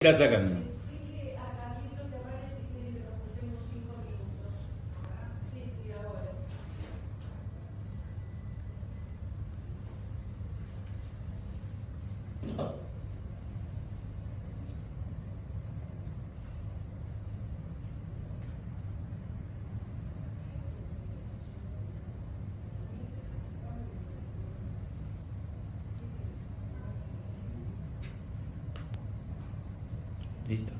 Irasagam. dita